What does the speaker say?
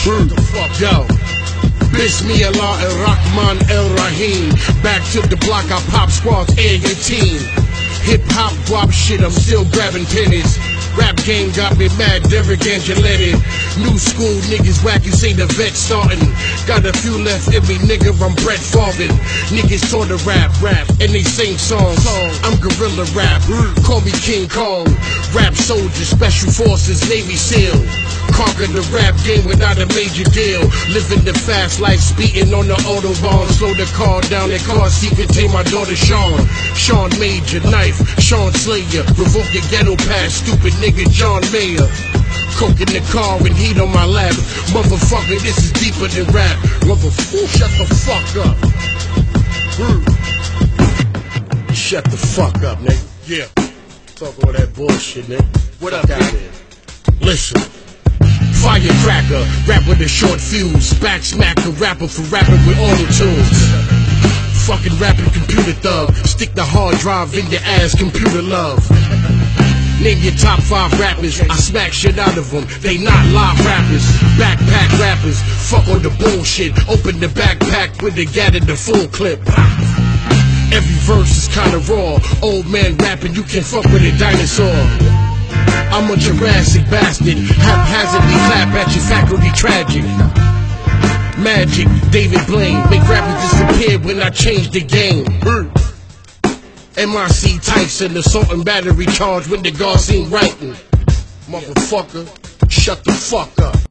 Fuck Yo. Bismillah and Rahman El Rahim. Back to the block, I pop squads, A your team. Hip hop guap shit, I'm still grabbing pennies. Rap game got me mad, Derek Angeletti. New school niggas whack, you see the vet starting. Got a few left in me, nigga, I'm Brett Favre. Niggas taught to rap, rap, and they sing songs. I'm gorilla rap, call me King Kong. Rap soldier, special forces, Navy SEAL. Conquer the rap game without a major deal. Living the fast life, speeding on the autobahn. Slow the car down, the car seat contain my daughter Sean. Sean Major, knife, Sean Slayer. Revoke your ghetto pass, stupid nigga John Mayer. Coke in the car and heat on my lap. Motherfucker, this is deeper than rap. Motherfucker, shut the fuck up. Shut the fuck up, nigga. Yeah. Talk all that bullshit, nigga. What Fuck up, nigga? here. Listen. Firecracker, rap with a short fuse. Back smacker, rapper for rapping with auto tunes. Fucking rapping computer thug. Stick the hard drive in your ass, computer love. Name your top five rappers. I smack shit out of them. They not live rappers. Backpack rappers. Fuck on the bullshit. Open the backpack with the gat in the full clip. Every verse is kinda raw. Old man rapping, you can fuck with a dinosaur. I'm a Jurassic bastard. Haphazardly clap at your faculty tragic. Magic, David Blaine. Make rappers disappear when I change the game. MIC Tyson, assault and battery charge when the guards ain't writing. Motherfucker, shut the fuck up.